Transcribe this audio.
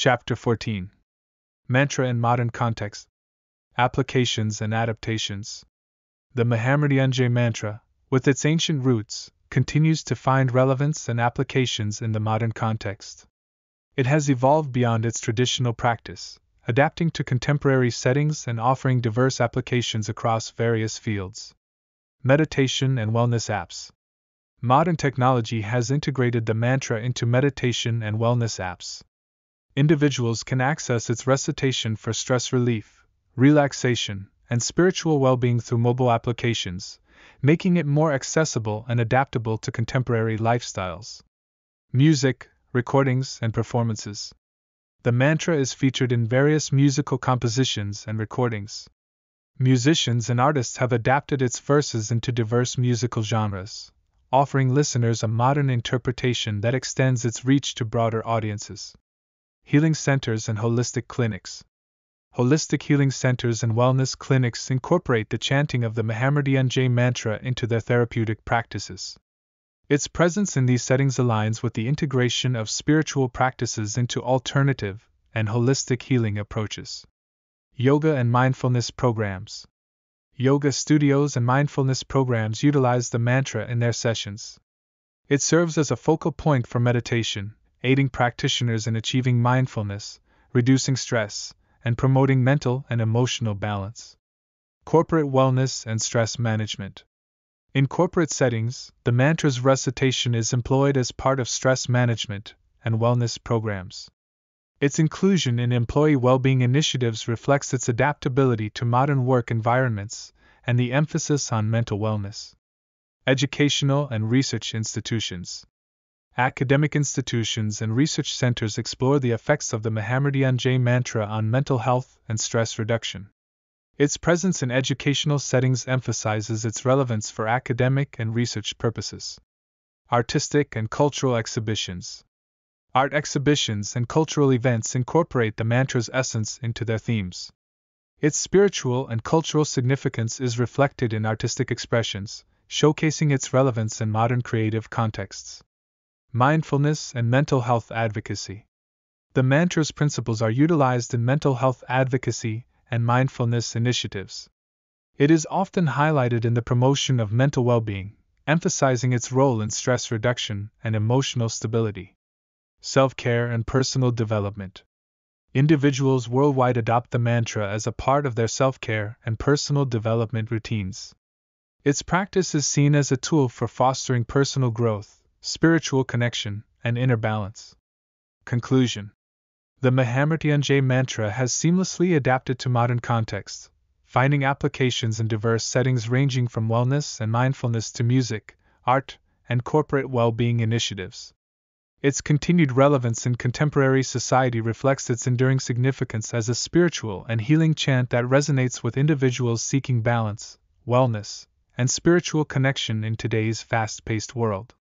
Chapter 14 Mantra in Modern Context Applications and Adaptations. The Mahamrityunjay mantra, with its ancient roots, continues to find relevance and applications in the modern context. It has evolved beyond its traditional practice, adapting to contemporary settings and offering diverse applications across various fields. Meditation and Wellness Apps Modern technology has integrated the mantra into meditation and wellness apps. Individuals can access its recitation for stress relief, relaxation, and spiritual well being through mobile applications, making it more accessible and adaptable to contemporary lifestyles. Music, recordings, and performances. The mantra is featured in various musical compositions and recordings. Musicians and artists have adapted its verses into diverse musical genres, offering listeners a modern interpretation that extends its reach to broader audiences. Healing centers and holistic clinics. Holistic healing centers and wellness clinics incorporate the chanting of the Mahamrityunjay mantra into their therapeutic practices. Its presence in these settings aligns with the integration of spiritual practices into alternative and holistic healing approaches. Yoga and mindfulness programs. Yoga studios and mindfulness programs utilize the mantra in their sessions. It serves as a focal point for meditation, aiding practitioners in achieving mindfulness, reducing stress, and promoting mental and emotional balance. Corporate wellness and stress management. In corporate settings, the mantra's recitation is employed as part of stress management and wellness programs. Its inclusion in employee well being initiatives reflects its adaptability to modern work environments and the emphasis on mental wellness. Educational and research institutions. Academic institutions and research centers explore the effects of the Mahamrityunjay mantra on mental health and stress reduction. Its presence in educational settings emphasizes its relevance for academic and research purposes. Artistic and cultural exhibitions. Art exhibitions and cultural events incorporate the mantra's essence into their themes. Its spiritual and cultural significance is reflected in artistic expressions, showcasing its relevance in modern creative contexts. Mindfulness and mental health advocacy. The mantra's principles are utilized in mental health advocacy and mindfulness initiatives. It is often highlighted in the promotion of mental well being, emphasizing its role in stress reduction and emotional stability. Self care and personal development. Individuals worldwide adopt the mantra as a part of their self care and personal development routines. Its practice is seen as a tool for fostering personal growth, spiritual connection, and inner balance. Conclusion the Mahamrityunjay mantra has seamlessly adapted to modern contexts, finding applications in diverse settings ranging from wellness and mindfulness to music, art, and corporate well being initiatives. Its continued relevance in contemporary society reflects its enduring significance as a spiritual and healing chant that resonates with individuals seeking balance, wellness, and spiritual connection in today's fast paced world.